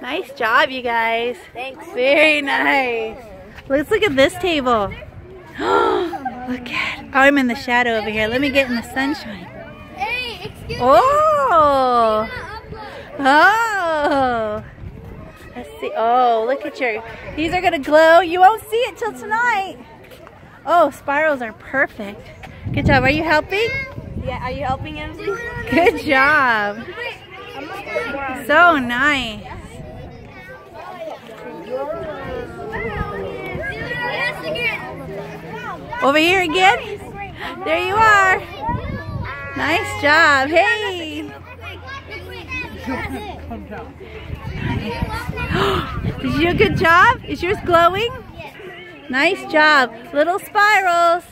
Nice job, you guys. Thanks. Very nice. Let's look at this table. look at, oh, I'm in the shadow over here. Let me get in the sunshine. Hey, excuse Oh, oh. Let's see. Oh, look at your, these are gonna glow. You won't see it till tonight. Oh, spirals are perfect. Good job. Are you helping? Yeah, are you helping him? Good job. So nice. Over here again? There you are. Nice job. Hey. Did you do a good job? Is yours glowing? Nice job. Little spirals.